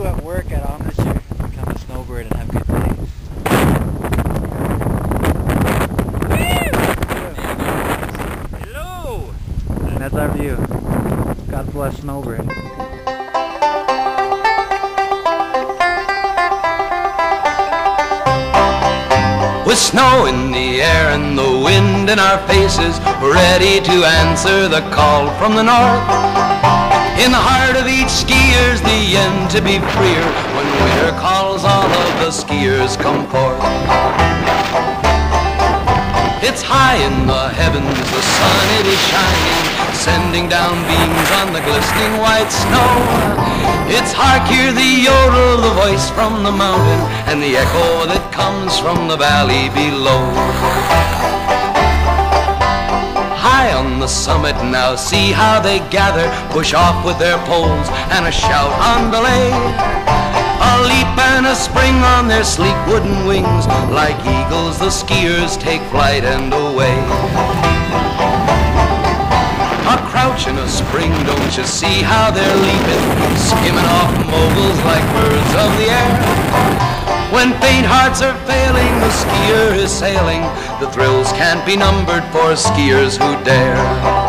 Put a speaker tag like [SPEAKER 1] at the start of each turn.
[SPEAKER 1] you at work at Omniture become a snowbird and have good days?
[SPEAKER 2] Hello!
[SPEAKER 1] And that's our view. God bless Snowbird.
[SPEAKER 3] With snow in the air and the wind in our faces, we're ready to answer the call from the north. In the heart of each skier's the end to be freer when winter calls all of the skiers come forth. It's high in the heavens, the sun it is shining, sending down beams on the glistening white snow. It's hark hear the yodel, the voice from the mountain, and the echo that comes from the valley below. High on the summit now, see how they gather, push off with their poles, and a shout on belay. A leap and a spring on their sleek wooden wings, like eagles the skiers take flight and away. A crouch and a spring, don't you see how they're leaping, skimming off moguls like birds of the air? When faint hearts are failing, the skier is sailing. The thrills can't be numbered for skiers who dare.